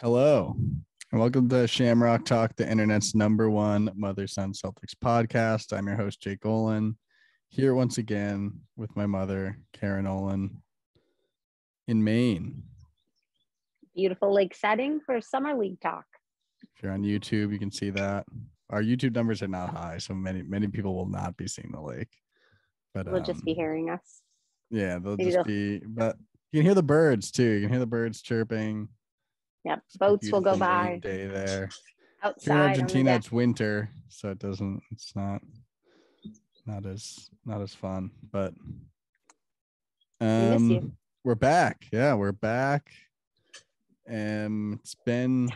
Hello, and welcome to Shamrock Talk, the internet's number one mother son Celtics podcast. I'm your host, Jake Olin, here once again with my mother, Karen Olin, in Maine. Beautiful lake setting for summer league talk. If you're on YouTube, you can see that. Our YouTube numbers are not high, so many many people will not be seeing the lake. But They'll just be um, hearing us. Yeah, they'll Maybe just they'll- be. But you can hear the birds too. You can hear the birds chirping. Yep. Boats will go by Day there. Here in outside. Argentina, it's winter, so it doesn't. It's not. Not as not as fun, but um, we're back. Yeah, we're back. Um, it's been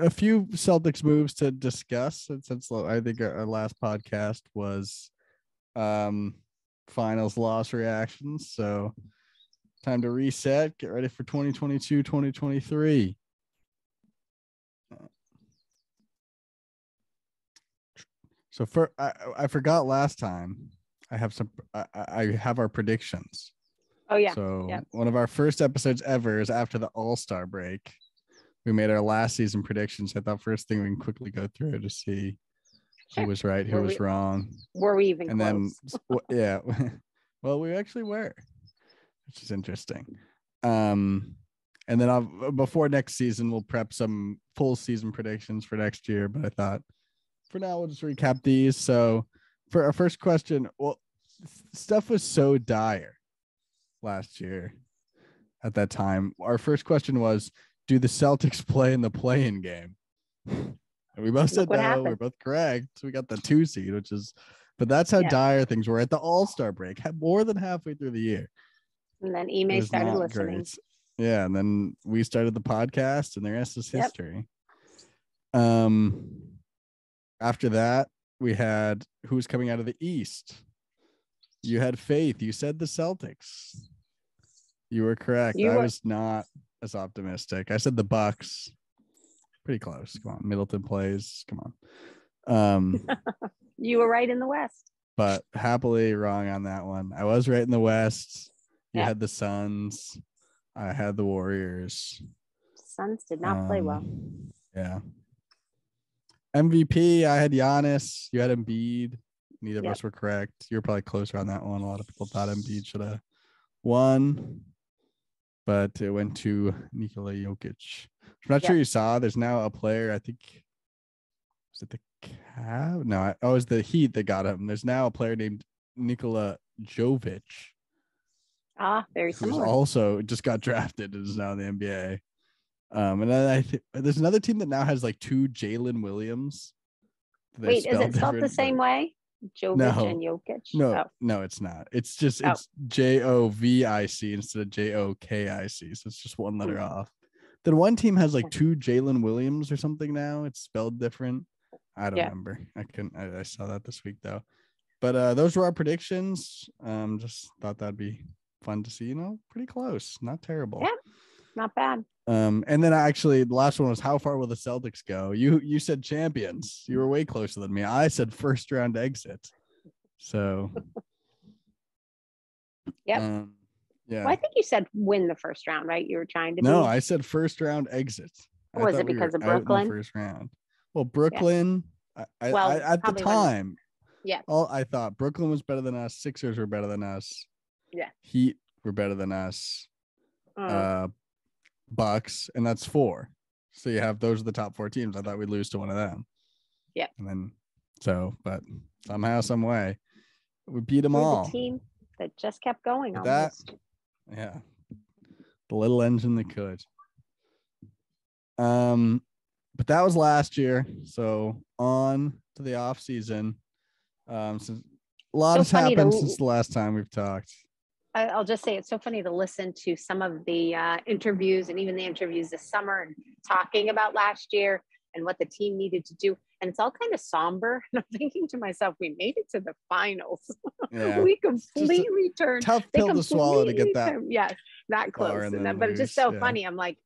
a few Celtics moves to discuss since I think our our last podcast was um finals loss reactions. So time to reset, get ready for 2022, 2023. So for I, I forgot last time. I have some I, I have our predictions. Oh yeah. So yeah. one of our first episodes ever is after the All Star break. We made our last season predictions. I thought first thing we can quickly go through to see Sure. who was right, who Were was we- wrong, Were we even and then close? w- yeah, well we actually were, which is interesting. Um, and then I'll, before next season we'll prep some full season predictions for next year. But I thought for now we'll just recap these. So for our first question, well, stuff was so dire last year at that time. Our first question was, do the Celtics play in the play-in game? And we both said no. We're both correct. So we got the two seed, which is, but that's how Yeah. dire things were at the All Star break, more than halfway through the year. And then Ime started listening. great. Yeah, and then we started the podcast, and the rest is Yep. history. Um, after that, we had who's coming out of the East. You had faith. You said the Celtics. You were correct. You I were- was not as optimistic. I said the Bucks. Pretty close. Come on, Middleton plays. Come on. Um, You were right in the West. but happily wrong on that one. I was right in the West. You Yeah. had the Suns. I had the Warriors. Suns did not play well. Um, Yeah. MVP, I had Giannis. You had Embiid. Neither of us were correct. You were probably closer on that one. A lot of people thought Embiid should have won, but it went to Nikola Jokic. I'm not Yep. sure you saw. There's now a player. I think was it the Cav? No, I- oh, it was the Heat that got him. There's now a player named Nikola Jovic Ah, very who's similar. also just got drafted and is now in the NBA. Um, and then I think there's another team that now has like two Jalen Williams. They Wait, is it spelled the same way? Jovic No. and Jokic? No, Oh, no, it's not. It's just Oh. it's J O V I C instead of J O K I C. So it's just one letter off. Then one team has like two Jalen Williams or something now. It's spelled different. I don't Yeah. remember. I couldn't. I, I saw that this week though. But uh those were our predictions. Um, just thought that'd be fun to see. You know, pretty close. Not terrible. Yeah. not bad. Um, and then I actually the last one was how far will the Celtics go? You you said champions. You were way closer than me. I said first round exit. So Yep. um, yeah. Well, I think you said win the first round, right? You were trying to no, be. I said first round exit. I Was it thought we because of Brooklyn? first round. Well, Brooklyn. I, I, Well, I, at the time, Yeah. all I thought Brooklyn was better than us. Sixers were better than us. Yeah. Heat were better than us. Mm. uh Bucks, and that's four. So you have those are the top four teams. I thought we'd lose to one of them. Yeah. And then so, but somehow, some way, we beat them We're all. the team that just kept going. That- Yeah. The little engine that could. Um, but that was last year. So on to the off season. Um, a lot So has funny to happened since the last time we've talked. I'll just say it's so funny to listen to some of the uh, interviews and even the interviews this summer and talking about last year and what the team needed to do. And it's all kind of somber. And I'm thinking to myself, we made it to the finals. Yeah. we completely turned. Tough they pill to swallow to get that. turned- Yes, that close. and then but it's just so yeah. funny. I'm like,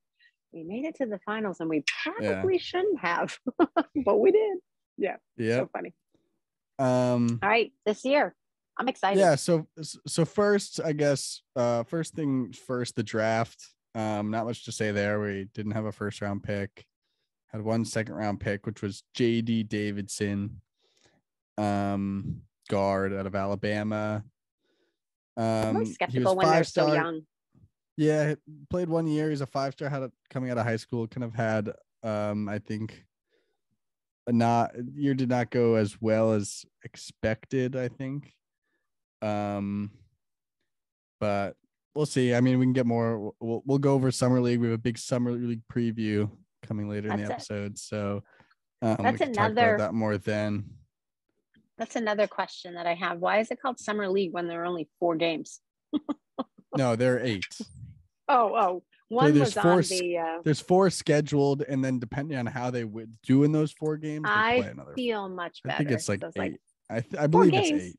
we made it to the finals and we Yeah. probably shouldn't have, but we did. Yeah. Yeah. So funny. Um All right, this year, I'm excited. yeah so so first i guess uh first thing first the draft Um, not much to say there. We didn't have a first round pick. Had one second round pick, which was JD Davison, um, guard out of Alabama. I'm Um, was skeptical when they're so five-star- young. Yeah, played one year. He's a five star. Had a, coming out of high school. Kind of had, um, I think, not year did not go as well as expected. I think, um, but we'll see. I mean, we can get more. We'll we'll go over summer league. We have a big summer league preview coming later in the That's it. episode. So um, That's another- that more then. That's another question that I have. Why is it called summer league when there are only four games? No, there are eight. Oh, oh, one there's was four on the. Uh, There's four scheduled, and then depending on how they would do in those four games, I play another feel much better. I think it's like So eight. I th- I believe it's eight.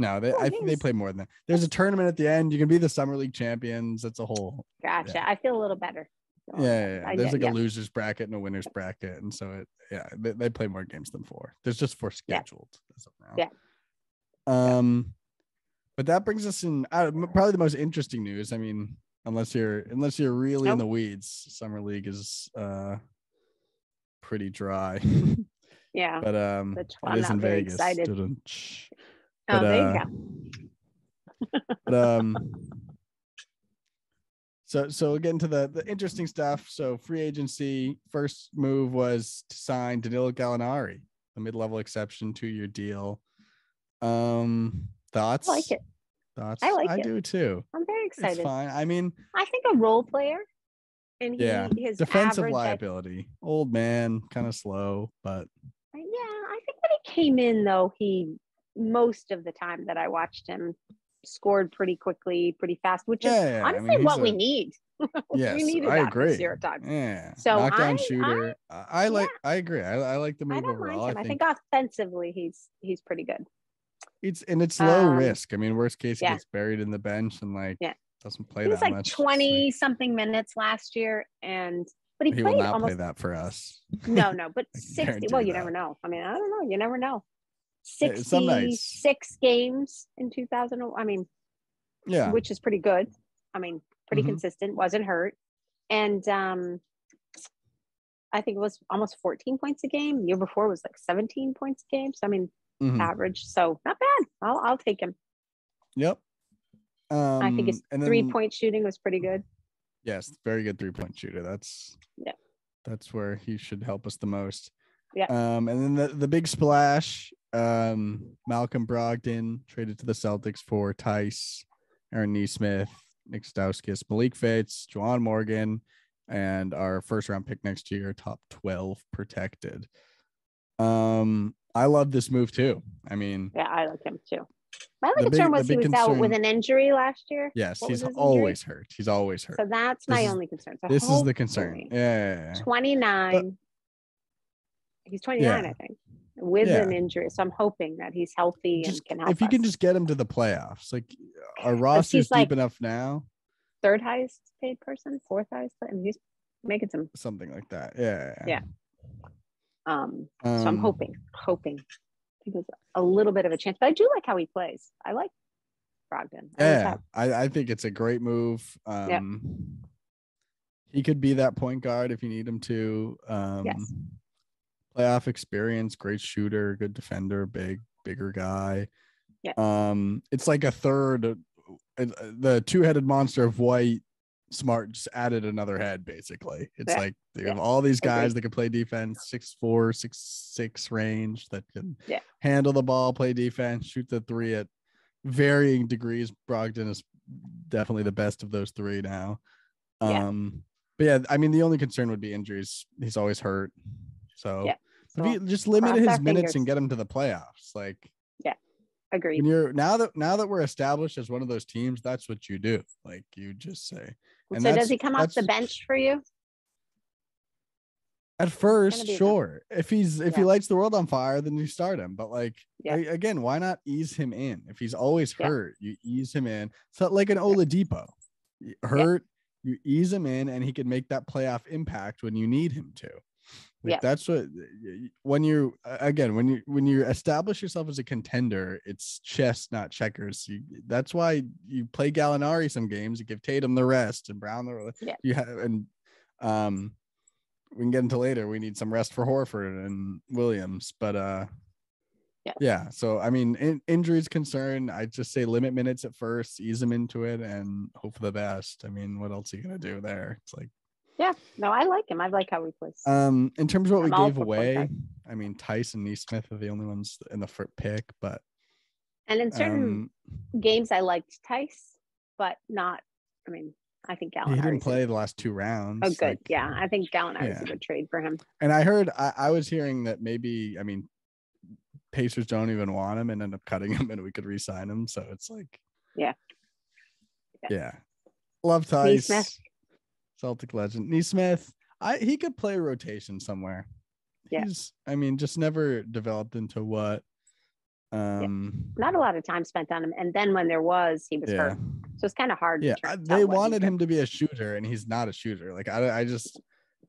No, they Four I they play more than that. There's a tournament at the end. You can be the summer league champions. That's a whole Gotcha. yeah. I feel a little better. yeah. So, yeah, yeah. I There's like yeah. a losers bracket and a winners bracket, and so it yeah they, they play more games than four. There's just four Yeah. scheduled. as of now. Yeah. Um, but that brings us in uh, probably the most interesting news. I mean, unless you're unless you're really in the weeds, summer league is uh pretty dry. Yeah. but um, it not in very Vegas. Excited. Oh, but, there uh, you go. but um so so we'll get into the the interesting stuff so free agency first move was to sign danilo gallinari a mid-level exception two-year deal um thoughts I like it. thoughts I like i it. do too I'm very it's excited. fine i mean I think a role player. And he, Yeah, his defensive average, I- liability old man kind of slow but yeah, I think when he came in though, he most of the time that I watched him scored pretty quickly, pretty fast, which is yeah, yeah, I honestly mean, what we need. yes we needed i agree at times. yeah So knockdown I- shooter i, I like i agree I, I like the move overall mind him. I think offensively he's he's pretty good. It's and it's low Um, risk. I mean, worst case, he gets buried in the bench and like Yeah. doesn't play He was that like much. It's 20 something minutes last year and but he, he will played not play almost that for us. no, no, but 60 well, you you that. never know. I mean, I don't know. You never know. Yeah, 66 games in 2000. I mean, Yeah, which is pretty good. I mean, pretty Mhm. consistent, wasn't hurt. And um I think it was almost 14 points a game. The year before was like 17 points a game. So I mean, Mhm. average. So not bad. I'll I'll take him. Yep. Um, I think his and three then- point shooting was pretty good. Yes, very good three point shooter. That's Yeah. That's where he should help us the most. Yeah. Um, and then the, the big splash, um, Malcolm Brogdon traded to the Celtics for Theis, Aaron Nesmith, Nick Stauskas, Malik Fitts, Juwan Morgan, and our first round pick next year, top 12 protected. Um, I love this move too. I mean, Yeah, I like him too. My only The big- concern was he was out with an injury last year. yes, What he's his injury? always hurt. He's always hurt. So that's This my is- only concern. So this is the concern. Yeah. yeah, yeah. 29. he's 29, Yeah. I think, with Yeah. an injury. So I'm hoping that he's healthy Just- and can help if you can just get him to the playoffs, like our roster's deep like- enough now, third highest paid person, fourth highest. I mean, he's making some. something like that. Yeah. Yeah. Um, so I'm Um, hoping, hoping. I think there's a little bit of a chance, but I do like how he plays. I like Brogdon. I Yeah. I, I think it's a great move. Um, he could be that point guard if you need him to. Um, Yes. Playoff experience, great shooter, good defender, big, bigger guy. Yeah. Um, it's like a third, uh, uh, the two-headed monster of White, Smart just added another head. Basically, it's Yeah. like they Yeah. have all these guys Agreed. that can play defense, six four, six six range that can Yeah. handle the ball, play defense, shoot the three at varying degrees. Brogdon is definitely the best of those three now. Yeah. Um, but yeah, I mean, the only concern would be injuries. He's always hurt. So Yeah. if So you just limit his minutes and get him to the playoffs, like yeah, agreed. when you're now that now that we're established as one of those teams, that's what you do. Like you just say. and so does he come off the bench for you? At first, tough- sure. If he's if he lights the world on fire, then you start him. But like Yeah. again, why not ease him in? If he's always Yeah. hurt, you ease him in. So like an Oladipo, hurt, you ease him in, and he can make that playoff impact when you need him to. Like Yeah. that's what when you again when you when you establish yourself as a contender, it's chess, not checkers. You, that's why you play Gallinari some games. You give Tatum the rest and Brown the Yeah. you have and um we can get into later. We need some rest for Horford and Williams, but uh Yeah. yeah. So I mean, in, injuries concern, I just say limit minutes at first, ease them into it, and hope for the best. I mean, what else are you gonna do there? It's like Yeah, no, I like him. I like how he plays. um, in terms of what I'm we gave away. I mean, Theis and Nesmith are the only ones in the first pick, but and in certain um, games, I liked Theis, but not. I mean, I think he Gallinari. didn't play the last two rounds. Oh, good. like- yeah, I think Gallinari is yeah. a good trade for him. And I heard, I, I was hearing that maybe, I mean, Pacers don't even want him and end up cutting him, and we could re-sign him. So it's like, Yeah. yeah. Love Theis, Nesmith. Celtic legend. Nesmith, I he could play rotation somewhere. Yeah. He's, I mean, just never developed into what. Um. Not a lot of time spent on him, and then when there was, he was Yeah. hurt. So it's kind of hard. Yeah, they wanted him to be a shooter, and he's not a shooter. Like I, I just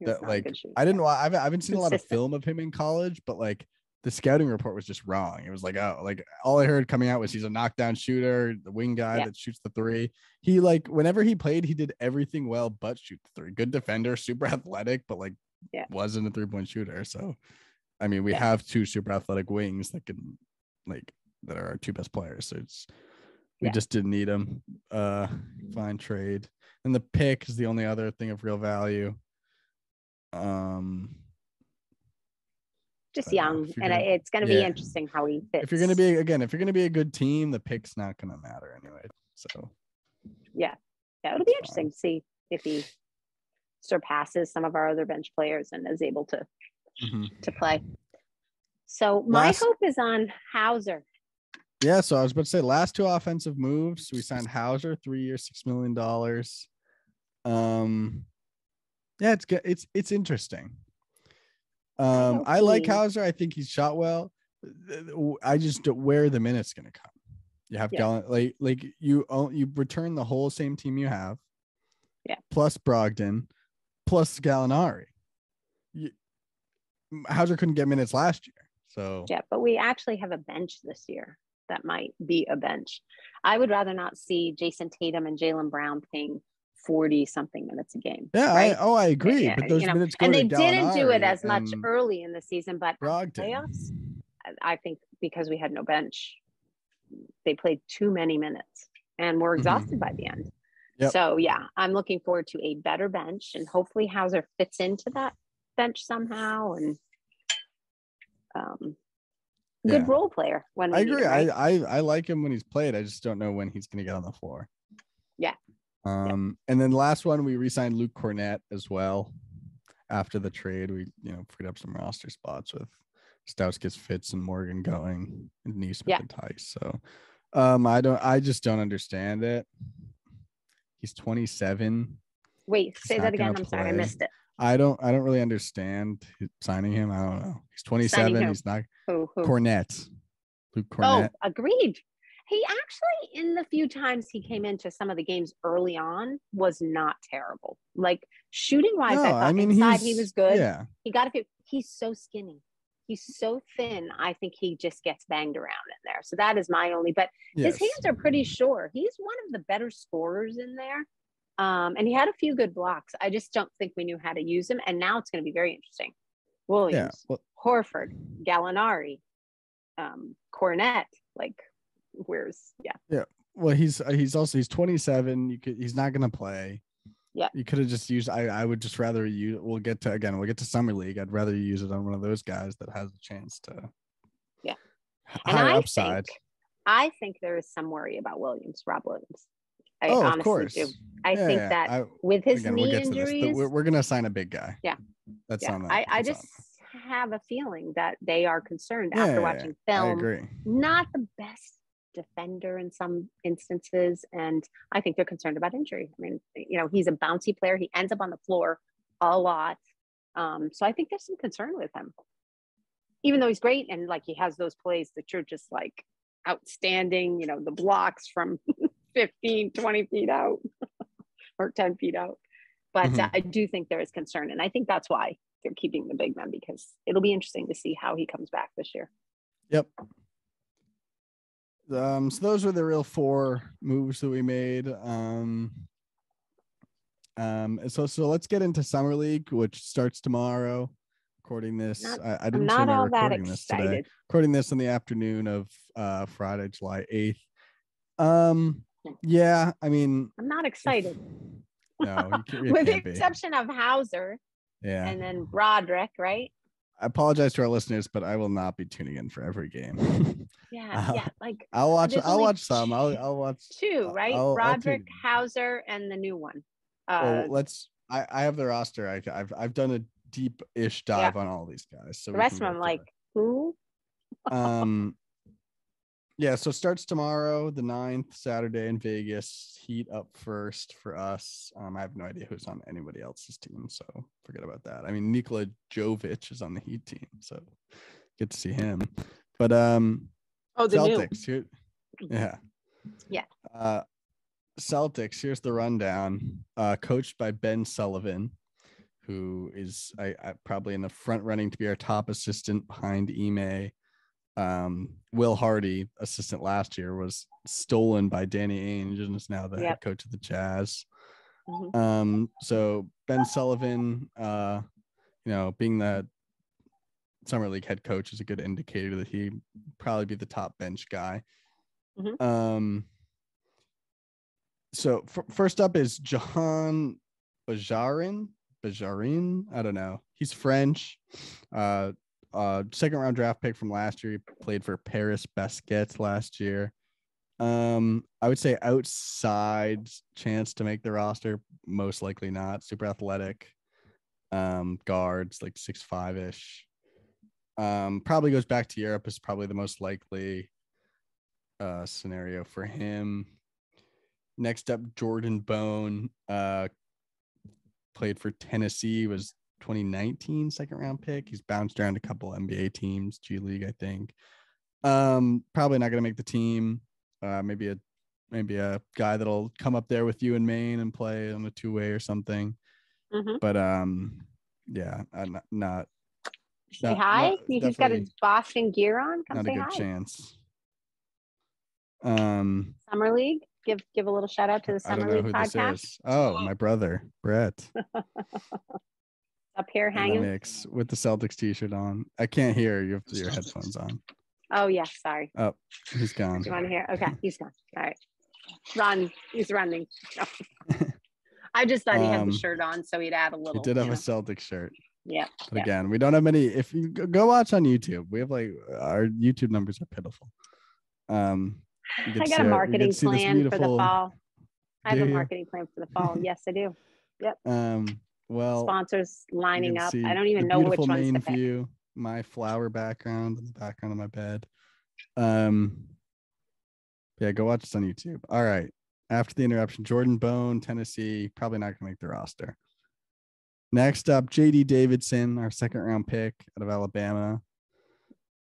that like. I didn't. I haven't, I haven't seen a lot of film of him in college, but like the scouting report was just wrong. It was like oh, like all I heard coming out was he's a knockdown shooter, the wing guy Yeah. that shoots the three. He like whenever he played, he did everything well but shoot the three. Good defender, super athletic, but like Yeah. wasn't a three point shooter. So, I mean, we Yeah. have two super athletic wings that can like that are our two best players. So it's we just didn't need him. Uh, fine trade. And the pick is the only other thing of real value. Um, just know, young, and gonna- it's going to be yeah. interesting how he fits. if you're gonna be again, if you're gonna be a good team, the pick's not gonna matter anyway. So yeah, yeah, it'll be That's interesting to see if he surpasses some of our other bench players and is able to to play. So my Last- hope is on Hauser. yeah, so I was about to say last two offensive moves. We signed Hauser, three years, six million dollars. Um, yeah, it's good. It's it's interesting. Um, hope I like Hauser. I think he's shot well. I just don't where the minutes going to come. You have Yeah. Gallant, like like you you return the whole same team you have. Yeah. Plus Brogdon, plus Gallinari. You, Hauser couldn't get minutes last year, so Yeah, but we actually have a bench this year that might be a bench. I would rather not see Jayson Tatum and Jaylen Brown playing 40 something minutes a game. yeah. right? I, oh, I agree. Yeah, but those you know, minutes and they didn't do it as much early in the season, but Brogdon. playoffs, I- think because we had no bench, they played too many minutes and were exhausted by the end. Mm-hmm. Yep. So yeah, I'm looking forward to a better bench, and hopefully Hauser fits into that bench somehow and um, good Yeah. role player. When I agree. right? I, I I like him when he's played. I just don't know when he's going to get on the floor. Yeah. Um, and then last one we re-signed Luke Kornet as well. After the trade, we you know freed up some roster spots with Stauskas, Fitts, and Morgan going, and Nesmith Yeah. and Theis. So, um, I don't. I just don't understand it. He's 27. Wait, say that again. I'm sorry, I missed it. I don't. I don't really understand signing him. I don't know. He's 27. He's not Who, who? Kornet. Luke Oh, agreed. He actually, in the few times he came into some of the games early on, was not terrible. Like shooting wise, I No, thought I mean inside he was good. Yeah. He got a few. He's so skinny. He's so thin. I think he just gets banged around in there. So that is my only. But Yes. his hands are pretty sure. He's one of the better scorers in there. Um, and he had a few good blocks. I just don't think we knew how to use him. And now it's going to be very interesting. Yeah. Williams, Well, Horford, Gallinari, um, Kornet. Like, where's yeah, Yeah. well, he's uh, he's also he's 27. You could he's not gonna play. Yeah. You could have just used. I I would just rather you. We'll get to again. We'll get to summer league. I'd rather you use it on one of those guys that has a chance to. Yeah. and Higher I upside. think I think there is some worry about Williams, Rob Williams. I oh, honestly of course. do. I Yeah, think yeah, that I- with his again, knee we'll to injuries, We're, we're gonna sign a big guy. Yeah. That's yeah, on that. I, I just on. have a feeling that they are concerned Yeah, after watching I film. agree. Not the best defender in some instances, and I think they're concerned about injury. I mean, you know, he's a bouncy player. He ends up on the floor a lot, um, so I think there's some concern with him. Even though he's great and like he has those plays that you're just like outstanding, you know, the blocks from 15, 20 feet out or 10 feet out. But Mhm. uh, I do think there is concern. And I think that's why they're keeping the big men because it'll be interesting to see how he comes back this year. Yep. Um, so those were the real four moves that we made. Um, um, so so let's get into summer league, which starts tomorrow. Recording this, Not- I, I didn't say were that recording this today. Recording this in the afternoon of uh Friday, July eighth. Um, yeah, I mean, I'm not excited. no, you, can't- you With the be. exception of Hauser Yeah, and then Brodric, right? I apologize to our listeners, but I will not be tuning in for every game. Yeah, Uh, yeah, like I'll watch. I'll only watch some. I'll. I'll watch. two, right? I'll- I'll Brodric, tune in. Hauser, and the new one. well, Uh, let's. I, I have the roster. I, I've I've done a deep-ish dive on all these guys. So the rest of them, through like who? um, yeah. So starts tomorrow, the 9th, Saturday in Vegas. Heat up first for us. Um, I have no idea who's on anybody else's team, so forget about that. I mean, Nikola Jovic is on the Heat team, so good to see him. But um, Oh, the new. Celtics. Here, yeah. Yeah. Uh, Celtics. Here's the rundown. Uh, coached by Ben Sullivan, who is I, I probably in the front running to be our top assistant behind Ime. Um, Will Hardy, assistant last year, was stolen by Danny Ainge and is now the head coach of the Jazz. Mhm. Um, so Ben Sullivan, uh, you know, being the summer league head coach is a good indicator that he probably be the top bench guy. Mhm. Um, so f- first up is Juhann Begarin. Begarin, I don't know. He's French. Uh, uh, second round draft pick from last year. He played for Paris Baskets last year. Um, I would say outside chance to make the roster, most likely not. Super athletic. Um, guards like six five ish. Um, probably goes back to Europe is probably the most likely uh scenario for him. Next up, Jordan Bone, uh, played for Tennessee, was 2019 second round pick. He's bounced around a couple NBA teams, G League, I think. Um, probably not gonna make the team. Uh, maybe a maybe a guy that'll come up there with you in Maine and play on a two way or something. Mhm. But um, yeah, I'm not not, Say No, hi. no, He's got his Boston gear on. Come not a good hi. chance. Um, Summer League. Give give a little shout out to the Summer League podcast. Oh, my brother Brett. Up here hanging. mix with the Celtics t-shirt on. I can't hear you have your headphones on. Oh yes, sorry. Oh, he's gone. Do you want to hear? Okay, he's gone. All right. Run. He's running. I just thought he had Um, the shirt on, so he'd add a little. He did have you a know. Celtics shirt. Yeah. But Yeah. again, we don't have many. If you go- watch on YouTube, we have like our YouTube numbers are pitiful. Um, I got a marketing get to see plan for the fall. I have a marketing plan for the fall. Yes, I do. Yep. Um, well, Sponsors lining up. I don't even the know which ones main view, my flower background in the background of my bed. Um, yeah, go watch this on YouTube. All right. After the interruption, Jordan Bone, Tennessee, probably not gonna make the roster. Next up, JD Davison, our second round pick out of Alabama.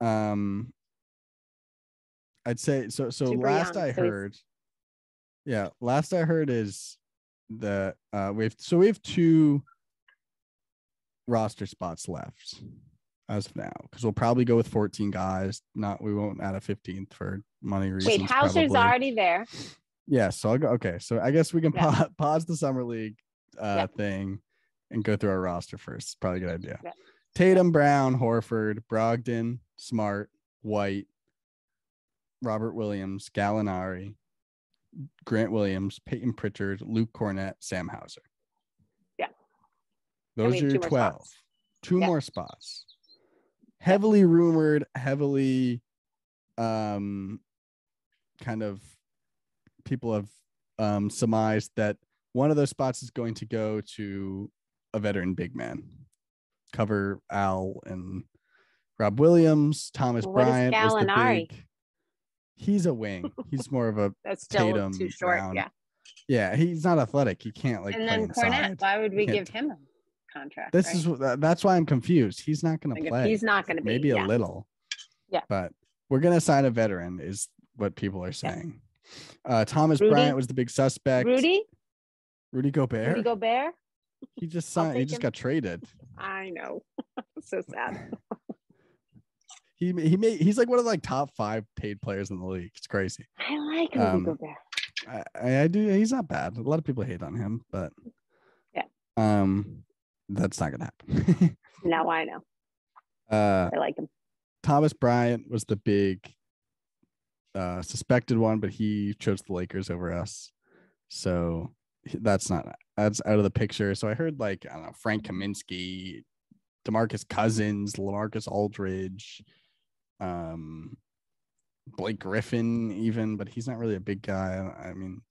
Um, I'd say so. So Super last young, I so heard, yeah, last I heard is that uh, we have so we have two roster spots left as of now because we'll probably go with 14 guys. Not we won't add a 15th for money reasons. Wait, Hauser's probably. already there. Yeah, so I'll go. Okay, so I guess we can Yeah. pa- pause the summer league uh, Yeah. thing and go through our roster first. Probably a good idea. Yeah. Tatum, Brown, Horford, Brogdon, Smart, White, Robert Williams, Gallinari, Grant Williams, Payton Pritchard, Luke Kornet, Sam Hauser. Those we are your 12. spots. Two Yeah. more spots. Heavily rumored, heavily um kind of people have um surmised that one of those spots is going to go to a veteran big man. Cover Al and Rob Williams, Thomas what is Bryant was the Gallinari? big. He's a wing. He's more of a That's still Tatum, too short. Brown, yeah. yeah. He's not athletic. He can't like and play then Kornet. inside. Why would we give him a contract? This right? is what- that's why I'm confused. He's not going Like, to play. he's not going to be. maybe yeah. a little. Yeah. But we're gonna sign a veteran, is what people are saying. Uh, Thomas Rudy? Bryant was the big suspect. Rudy, Rudy Gobert. Rudy Gobert. he just signed. He just him. got traded. I know. so sad. He he made he's like one of the, like top five paid players in the league. It's crazy. I like Rudy Um, Gobert. I I do. He's not bad. A lot of people hate on him, but Yeah. um, that's not gonna happen. No, I know. uh, I like him. Thomas Bryant was the big uh suspected one, but he chose the Lakers over us, so that's not that's out of the picture. So I heard like I don't know Frank Kaminsky, Demarcus Cousins, Lamarcus Aldridge, um, Blake Griffin, even, but he's not really a big guy. I mean,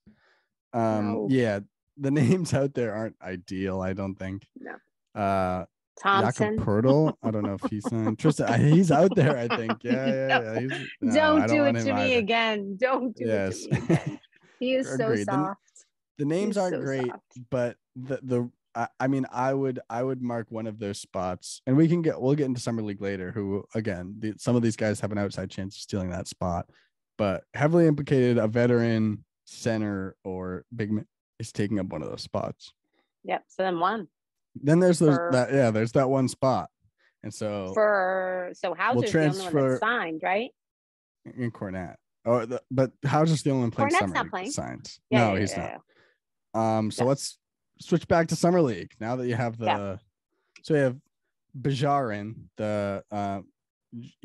um, No. yeah, the names out there aren't ideal. I don't think. No. Uh, Thompson. Jakob Poeltl. I don't know if he's signed. Tristan, he's out there. I think. Yeah, yeah, yeah. He's, no, I Don't do it to me either. again. Don't do Yes. it to me again. He is so Agreed. The soft. the names aren't so great, soft. but the the I, I mean, I would I would mark one of those spots, and we can get we'll get into summer league later. Who again, the, some of these guys have an outside chance of stealing that spot, but heavily implicated a veteran center or big man is taking up one of those spots. Yep. So then one Then there's those For- that yeah, there's that one spot, and so for so Hauser's the only one transfer- that's signed, right? in Kornet. Oh, the, but how's just the only one playing summer not playing. signed? Yeah, no, yeah, he's yeah, not. Um, so let's switch back to summer league now that you have the. So we have Begarin, the uh,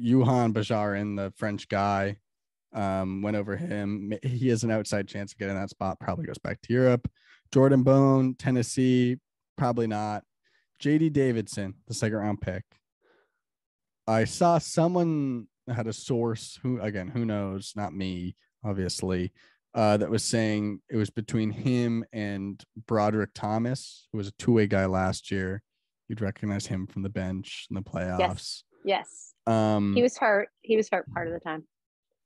Juhann Begarin, the French guy. Um, went over him. He has an outside chance of getting that spot. Probably goes back to Europe. Jordan Bone, Tennessee, probably not. JD Davison, the second round pick. I saw someone had a source who, again, who knows, not me, obviously, uh, that was saying it was between him and Brodric Thomas, who was a two way guy last year. You'd recognize him from the bench in the playoffs. Yes. Um, He was hurt. He was hurt part of the time.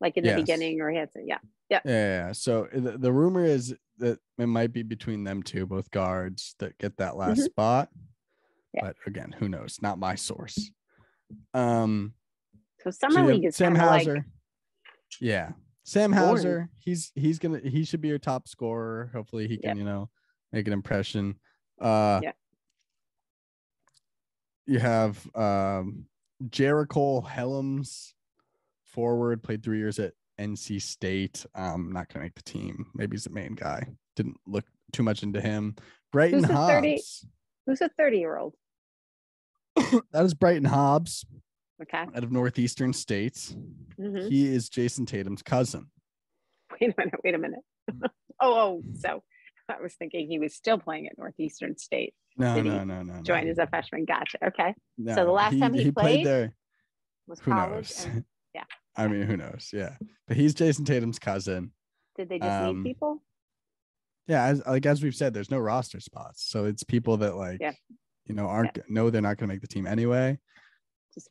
Like in the Yes. beginning or he had to, yeah. Yeah, yeah. So uh, the, the rumor is that it might be between them two, both guards that get that last Mhm. spot. Yeah. But again, who knows? Not my source. Um, So So summer have league is Sam of like Hauser. yeah, Sam Boring. Hauser. He's he's gonna he should be your top scorer. Hopefully he can you know make an impression. Uh, Yeah. You have um, Jericole Hellems, forward, played three years at NC State. Um, not gonna make the team. Maybe he's the main guy. Didn't look too much into him. Brighton Who's the 30 Hobbs. who's a 30 year old? That is Brighton Hobbs Okay. out of Northeastern States. Mhm. He is Jayson Tatum's cousin. Wait a minute. Wait a minute. Oh, oh, so I was thinking he was still playing at Northeastern State. No, Did he no, no, no, no. Joined as a freshman. Gotcha. Okay. No, So the last time he played, there. Was Who college. knows? and yeah. I mean, who knows? Yeah, but he's Jayson Tatum's cousin. did they just Um, meet people? Yeah, as like as we've said, there's no roster spots, so it's people that like, Yeah. you know, aren't know they're not going to make the team anyway.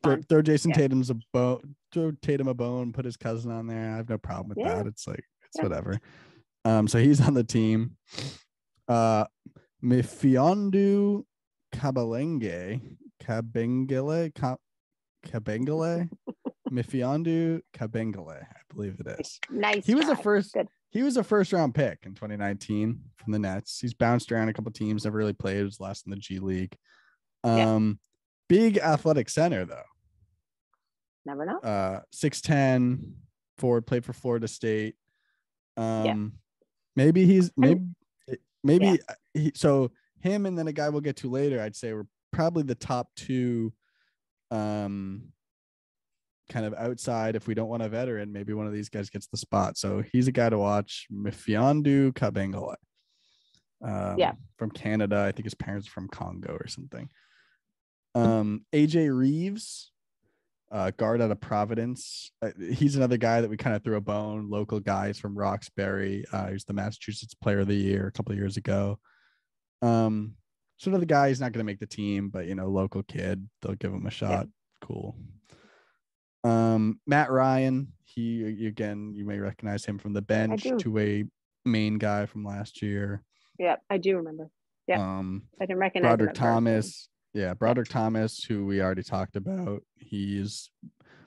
Throw, throw Jayson Yeah. Tatum's a bone, throw Tatum a bone, put his cousin on there. I have no problem with Yeah. that. It's like it's Yeah. whatever. Um, so he's on the team. Uh, Mfiondu Kabalenge, Kabengele, Ka- Kabengele, Mfiondu Kabengele, I believe it is. Nice. He was a first. Good. He was a first round pick in 2019 from the Nets. He's bounced around a couple teams, never really played. Was last in the G League. Yeah. Um, big athletic center though. Never know. Uh, 6'10 forward, played for Florida State. Um, maybe he's maybe maybe Yeah. he, so him and then a guy we'll get to later. I'd say were probably the top two. Um, kind of outside. If we don't want a veteran, maybe one of these guys gets the spot. So he's a guy to watch. Mfiondu Kabengele. Um, Yeah. from Canada. I think his parents are from Congo or something. Um, AJ Reeves, uh, guard out of Providence. Uh, he's another guy that we kind of threw a bone. Local guys from Roxbury. Uh, he was the Massachusetts Player of the Year a couple of years ago. Um, sort of the guy he's not going to make the team, but you know, local kid. They'll give him a shot. Cool. Um, Matt Ryan. He again, you may recognize him from the bench. to a main guy from last year. Yeah, I do remember. Yeah. Um, I didn't recognize him Brodric. Thomas. Yeah, Brodric Thomas, who we already talked about. He's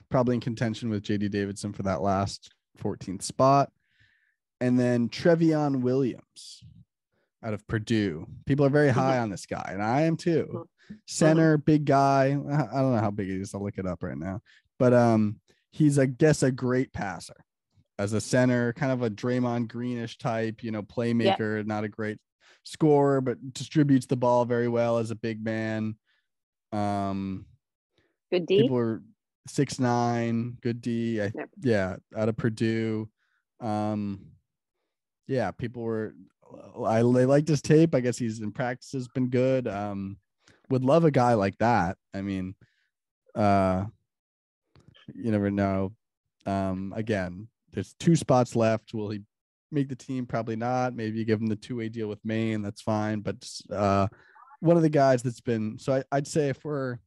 probably in contention with JD Davison for that last 14th spot. And then Trevion Williams out of Purdue. People are very high on this guy, and I am too. center, big guy. I I don't know how big he is. I'll look it up right now. But um, he's I guess a great passer as a center, kind of a Draymond Greenish type, you know, playmaker, not a great scorer, but distributes the ball very well as a big man. Um, Good D. people were six nine, good D. I, Yep. yeah, out of Purdue. Um, yeah, people were. I they liked his tape. I guess he's in practice has been good. Um, would love a guy like that. I mean, uh, you never know. Um, again, there's two spots left. Will he make the team? Probably not. Maybe you give him the two way deal with Maine. That's fine. But uh, one of the guys that's been so I, I'd say if we're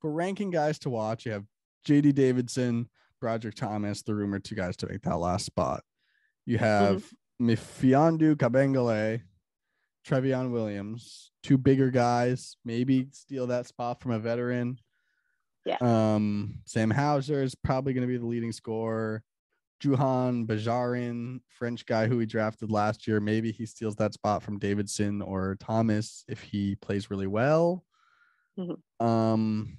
for ranking guys to watch, you have JD Davison, Brodric Thomas, the rumored two guys to make that last spot. You have Mfiondu Kabengele, Trevion Williams, two bigger guys, maybe steal that spot from a veteran. Yeah. Um, Sam Hauser is probably going to be the leading scorer. Juhann Begarin, French guy who we drafted last year, maybe he steals that spot from Davison or Thomas if he plays really well. Mhm. Um,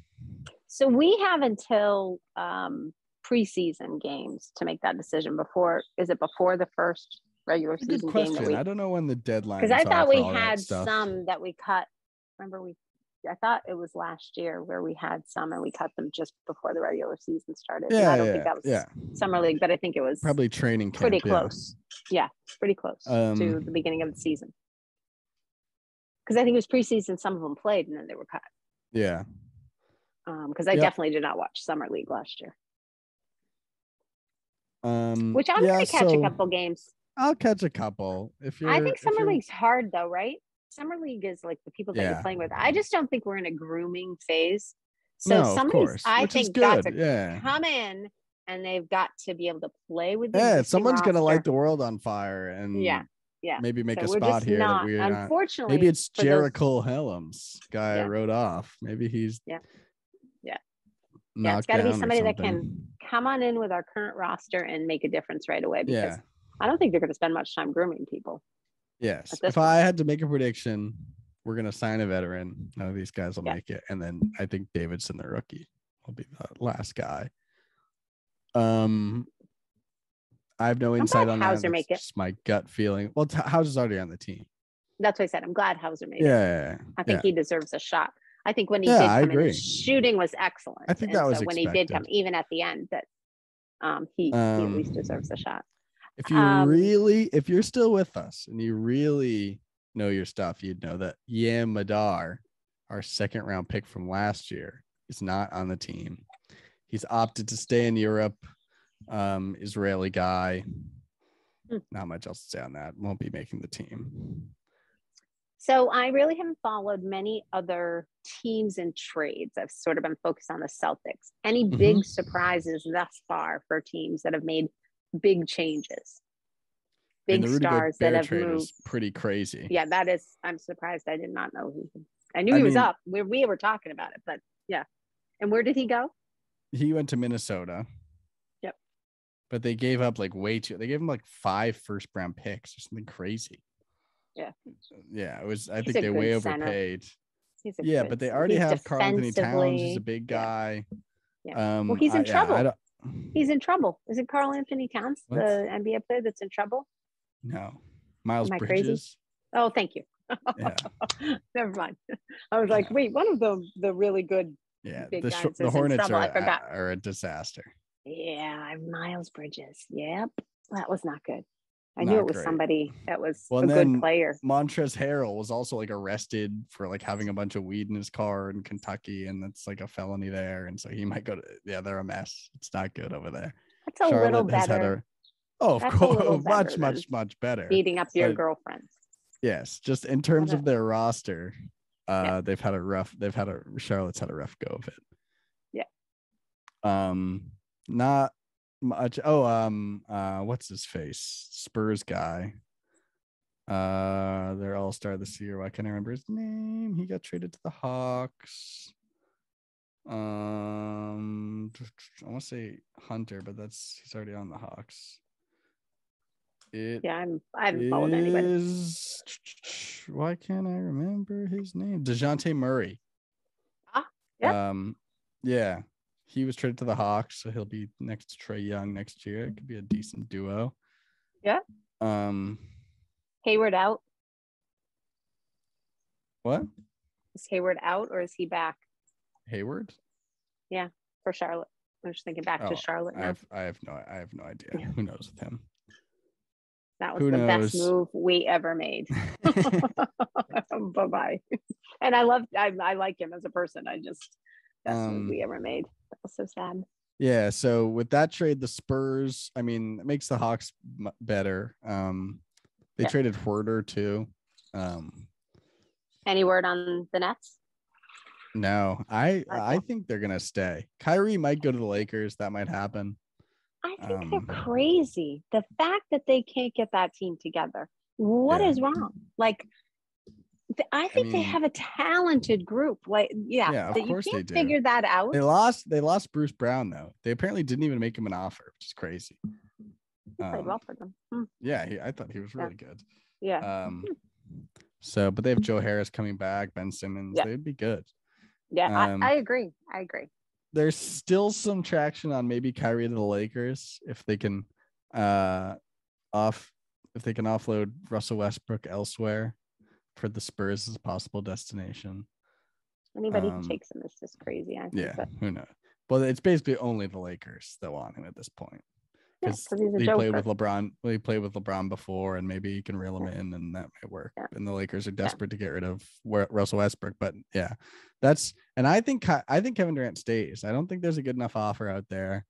So we have until um, preseason games to make that decision. Before is it before the first regular season game question. we? I don't know when the deadline. Because I thought we had some that we cut. Remember we? I thought it was last year where we had some and we cut them just before the regular season started. And Yeah, I don't yeah, think that was yeah. summer league, but I think it was Probably training camp. pretty close. Yeah, pretty close to Um, the beginning of the season. Because I think it was preseason. Some of them played and then they were cut. Yeah. Because I Yep. definitely did not watch summer league last year. Um, Which I'm gonna catch so a couple games. I'll catch a couple if you're. I think summer league's hard though, right? Summer league is like the people that Yeah. you're playing with. I just don't think we're in a grooming phase. So no, of somebody's course, I think got to Yeah. come in and they've got to be able to play with Yeah, someone's gonna light the world on fire and Yeah, yeah. maybe make So a spot here not, we're not. unfortunately Maybe it's for those- Jericole Hellems guy I wrote off. Maybe he's Yeah. Yeah. Yeah, it's knocked gotta be somebody that can come on in with our current roster and make a difference right away because Yeah. I don't think they're gonna spend much time grooming people. Yes. If I had to make a prediction, we're gonna sign a veteran. None of these guys will Yeah. make it, and then I think Davison, the rookie, will be the last guy. Um, I have no insight on that. Hauser That's make it. just my gut feeling. Well, t- Hauser's already on the team. That's what I said. I'm glad Hauser made Yeah, it. yeah, yeah, I think he deserves a shot. I think when he did come in, his shooting was excellent. I think And that was so when he did come, even at the end, that um, he, he at least Um, deserves a shot. If you Um, really, if you're still with us and you really know your stuff, you'd know that Yam Madar, our second round pick from last year, is not on the team. He's opted to stay in Europe. Um, Israeli guy. Hmm. Not much else to say on that. Won't be making the team. So I really haven't followed many other teams and trades. I've sort of been focused on the Celtics. Any big Mm-hmm. surprises thus far for teams that have made big changes? Big stars that have moved. pretty crazy. Yeah, that is. I'm surprised. I did not know he. I knew I he was mean- up. We we were talking about it, but yeah. And where did he go? He went to Minnesota. Yep. But they gave up like way too. They gave him like five first round picks or something crazy. Yeah. Yeah, it was. I He's think they way center. overpaid. He's a Yeah, good- but they already have Karl-Anthony Towns. He's a big guy. Yeah. Um, Well, he's in I- trouble. don't- He's in trouble. Is it Karl-Anthony Towns, What? the NBA player that's in trouble? no, Miles Am I crazy? Bridges. Oh, thank you. Yeah, Never mind. I was like, Yeah. wait, one of the the really good. yeah. Big The, guys sh- the Hornets are, I forgot. a- are a disaster. Yeah, Miles Bridges. Yep, that was not good. I Not knew it was great. somebody that was Well, a good player. Montrezl Harrell was also like arrested for like having a bunch of weed in his car in Kentucky, and that's like a felony there, and so he might go to. Yeah, they're a mess. It's not good over there. That's a little has had better. a. Oh, of That's course, much, much, much better. beating up your but- girlfriends. Yes, just in terms of their roster, uh, Yeah. they've had a rough. They've had a Charlotte's had a rough go of it. Yeah. Um, not much. Oh, um, uh, what's his face? Spurs guy. Uh, their all star this year. Why can't I remember his name? He got traded to the Hawks. Um, I want to say Hunter, but that's he's already on the Hawks. It Yeah, I'm. I haven't followed anybody. Why can't I remember his name? Dejounte Murray. Ah, yeah. Um, yeah, he was traded to the Hawks, so he'll be next to Trae Young next year. It could be a decent duo. Yeah. Um, Hayward out. what? Is Hayward out or is he back Hayward? Yeah, for Charlotte? I'm just thinking back Oh, to Charlotte I have, I have no, I have no idea. Yeah. Who knows with him? That was who the best move we ever made. bye bye. And I love, I, I like him as a person. I just best Um, move we ever made. That was so sad. Yeah, so with that trade, the Spurs, I mean, it makes the Hawks m- better. Um, they Yeah. traded Huerter too. Um, Any word on the Nets? no, I Okay. I think they're gonna stay. Kyrie might go to the Lakers. That might happen. I think Um, they're crazy. The fact that they can't get that team together. What is Yeah. wrong? Like, I think they mean- have a talented group. Like, yeah, Yeah, of course they do. figure that out. They lost. They lost Bruce Brown though. They apparently didn't even make him an offer, which is crazy. He played Um, well for them. Hmm, yeah, he, I thought he was Yeah. really good. Yeah, Um, so, but they have Joe Harris coming back, Ben Simmons. Yeah. They'd be good. yeah, um, I, I agree. I agree. there's still some traction on maybe Kyrie to the Lakers if they can uh off if they can offload Russell Westbrook elsewhere for the Spurs as a possible destination. Anybody um, who takes him is just crazy. I Yeah, who knows? Well, it's basically only the Lakers that want him at this point yeah, because 'cause he joker. played with LeBron. Well, he played with LeBron before, and maybe you can reel him Yeah. in, and that might work. Yeah. And the Lakers are desperate to get rid of Russell Westbrook, but yeah, that's and I think I think Kevin Durant stays. I don't think there's a good enough offer out there.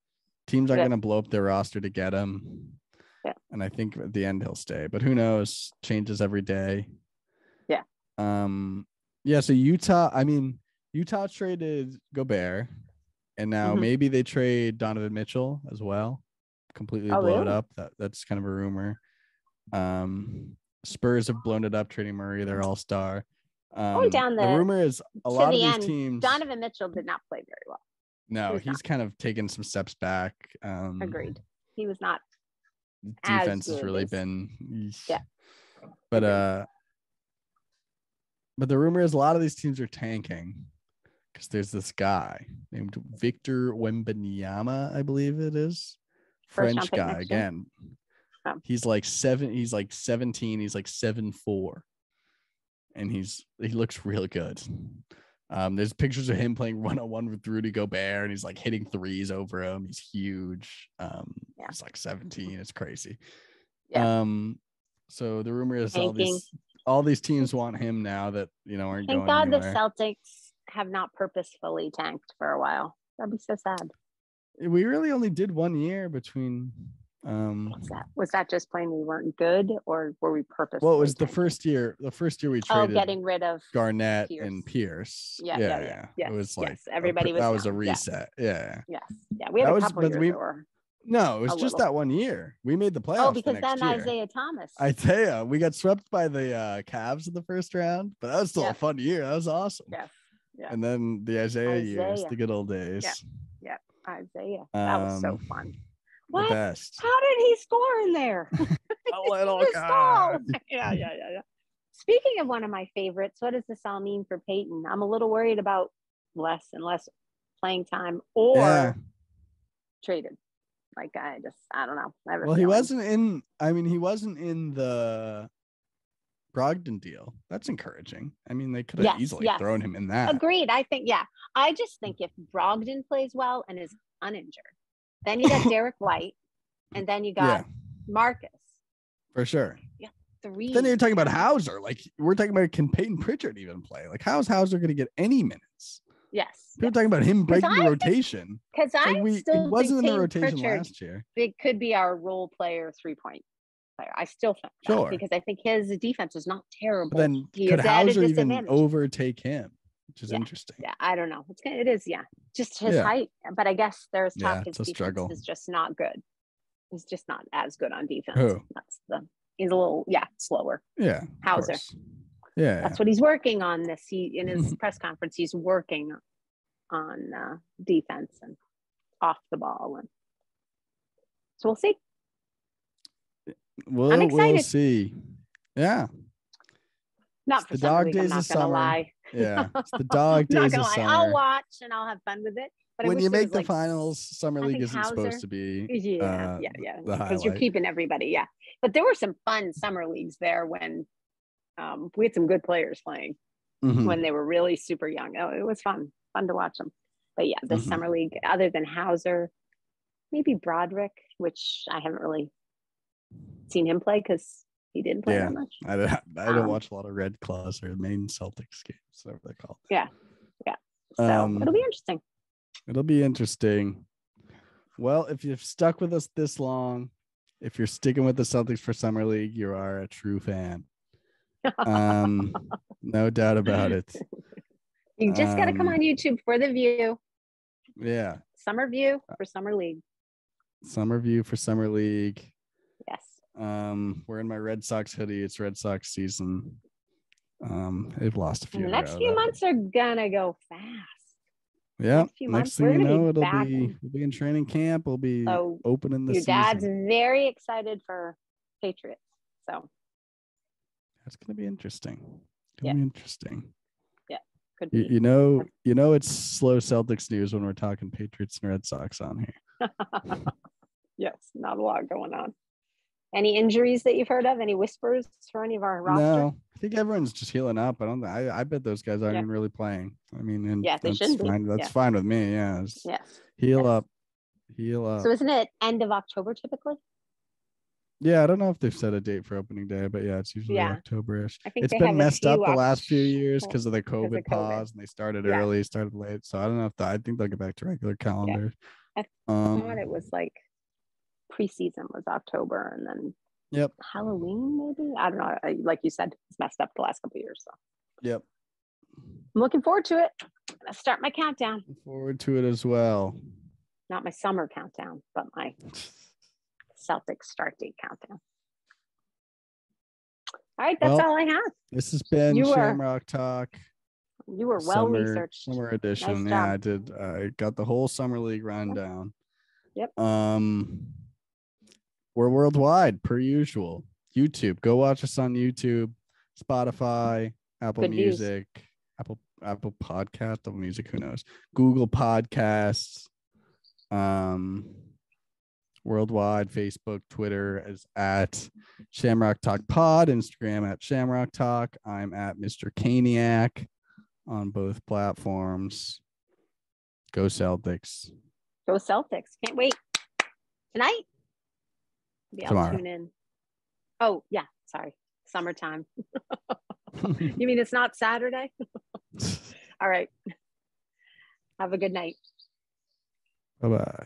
Teams are Yeah. going to blow up their roster to get him. Yeah. And I think at the end he'll stay, but who knows? Changes every day. Um. Yeah. So Utah. I mean, Utah traded Gobert, and now Mhm. maybe they trade Donovan Mitchell as well. Completely Oh, blow it up. That that's kind of a rumor. Um. Spurs have blown it up, trading Murray, their all star. Um, down the the- rumor is a lot of the these end, teams. Donovan Mitchell did not play very well. no, he's not. kind of taken some steps back. Um, Agreed. He was not. as defense has really been. Yeah. but uh but the rumor is a lot of these teams are tanking because there's this guy named Victor Wembanyama, I believe it is. First French guy again. Oh. He's like seven, he's like 17, he's like seven four. And he's he looks real good. Um, there's pictures of him playing one on one with Rudy Gobert, and he's like hitting threes over him. He's huge. Um, Yeah. he's like 17. It's crazy. Yeah. Um, so the rumor is all Tanking. these all these teams want him now that you know aren't Thank going God the. Celtics have not purposefully tanked for a while. That'd be so sad. we really only did one year between. Um, Was that was that just plain we weren't good, or were we purposefully? well, it was the first year. The first year we Oh, traded getting rid of. Garnett Pierce. and Pierce. Yeah, yeah, yeah, yeah. yeah. It was like a Everybody was that was a down. Yeah. reset. Yeah. Yes, yeah, we had That a couple but years we-. No, it was just little. that one year. We made the playoffs. Oh, the because next then year. Isaiah Thomas. I tell you, we got swept by the uh, Cavs in the first round, but that was still Yeah. a fun year. That was awesome. Yes, yeah. And then the Isaiah, years, the good old days. Yeah. yeah. Isaiah. That was so Um, fun. The What? best. How did he score in there? A little guy. yeah, yeah, yeah, yeah. Speaking of one of my favorites, what does this all mean for Payton? I'm a little worried about less and less playing time or Yeah. traded. Like I just, I don't know. I Well, he wasn't in. I mean, he wasn't in the Brogdon deal. That's encouraging. I mean, they could have Yes, easily yes. thrown him in that. Agreed. I think, yeah. I just think if Brogdon plays well and is uninjured, then you got Derrick White, and then you got Yeah, Marcus. for sure. Yeah. Three. Then you're talking about Hauser. Like we're talking about can Payton Pritchard even play? Like how's Hauser going to get any minutes? Yes. People are talking about him breaking the rotation. Because I like we still wasn't in the rotation Pritchard last year. it could be our role player three point player. I still think Sure. because I think his defense is not terrible. But then he could is at a Hauser even overtake him? Which is Yeah. interesting. yeah, I don't know. It's it is yeah, just his Yeah. height. But I guess there's Yeah, talk it's his a defense struggle. is just not good. He's just not as good on defense. Who? That's the he's a little yeah slower. Yeah. Hauser. course. Yeah. That's what he's working on. This he in his press conference he's working on uh, defense and off the ball and so we'll see. We'll, I'm we'll see. Yeah. Not the dog days I'm of not gonna summer. lie. Yeah. It's the dog days of lie. summer. I'll watch and I'll have fun with it. But when you make the like, finals, summer league isn't Hauser- supposed to be. Yeah, uh, yeah, yeah. Because you're keeping everybody, yeah. But there were some fun summer leagues there when um, we had some good players playing Mhm. when they were really super young. Oh, it was fun, fun to watch them. But yeah, the Mhm. summer league, other than Hauser, maybe Brodric, which I haven't really seen him play because he didn't play Yeah. that much. I don't, I don't Um, watch a lot of Red Claws or the Maine Celtics games, whatever they call. called. Yeah. Yeah. So Um, it'll be interesting. It'll be interesting. Well, if you've stuck with us this long, if you're sticking with the Celtics for summer league, you are a true fan. Um, no doubt about it. You just got to come um, on YouTube for the view, Yeah, summer view for summer league. summer view for summer league. Yes. Um, wearing my Red Sox hoodie. It's Red Sox season. Um, they've lost a few. The next few months are gonna go fast. Yeah. next Next thing you know, it'll back be in- we'll be in training camp. We'll be So opening the your dad's very excited for Patriots. So That's gonna be interesting. Yeah. Gonna be interesting. could You, be. you know, you know, it's slow Celtics news when we're talking Patriots and Red Sox on here. yes, not a lot going on. Any injuries that you've heard of? Any whispers for any of our roster? No, I think everyone's just healing up. I don't. I, I bet those guys aren't Yeah. even really playing. I mean, and Yeah, they that's shouldn't be. fine. That's Yeah. fine with me. Yeah, Yes. heal Yes. up, heal up. So isn't it end of October typically? Yeah, I don't know if they've set a date for opening day, but yeah, it's usually Yeah. October-ish. I think It's been messed up the last few years because of the of COVID, COVID. pause, and they started Yeah. early, started late. So I don't know if the, I think they'll get back to regular calendar. I Um, thought it was like preseason was October and then Yep. Halloween maybe. I don't know. I- Like you said, it's messed up the last couple of years. So Yep. I'm looking forward to it. Gonna start my countdown. Look forward to it as well. Not my summer countdown, but my Celtics start date countdown. All right, that's Well, all I have. This has been You are Shamrock Talk. You were well summer, researched. Summer edition. yeah. I did. I got the whole summer league rundown. Yep. Um, we're worldwide per usual. YouTube. Go watch us on YouTube, Spotify, Apple Good news. Music, Apple Apple Podcast, Apple Music. Who knows? Google Podcasts. Um, worldwide. Facebook, Twitter is at Shamrock Talk Pod. Instagram at Shamrock Talk. I'm at Mr. Caniac on both platforms. Go Celtics. Go Celtics. Can't wait. Tonight? I'll Tomorrow. tune in. Oh, yeah. Sorry. Summertime. You mean it's not Saturday? All right. Have a good night. bye bye.